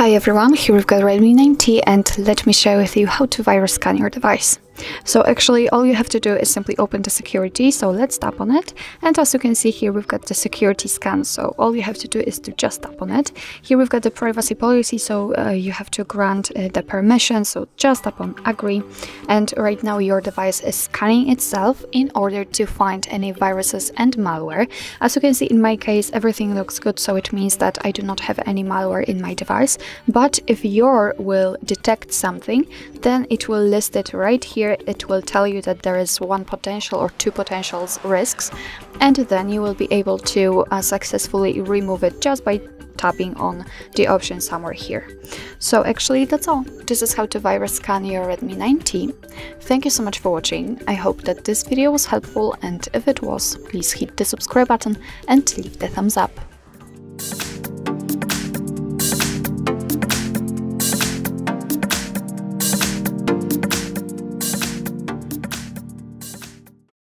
Hi everyone, here we've got Redmi 9T and let me share with you how to virus scan your device. So actually all you have to do is simply open the security, so let's tap on it. And as you can see here, we've got the security scan, so all you have to do is to just tap on it. Here we've got the privacy policy, so uh, you have to grant uh, the permission, so just tap on agree. And right now your device is scanning itself in order to find any viruses and malware. As you can see in my case, everything looks good, so it means that I do not have any malware in my device. But if your will detect something, then it will list it right here here it will tell you that there is one potential or two potential risks and then you will be able to uh, successfully remove it just by tapping on the option somewhere here. So actually that's all. This is how to virus scan your Redmi 9T. Thank you so much for watching. I hope that this video was helpful and if it was, please hit the subscribe button and leave the thumbs up.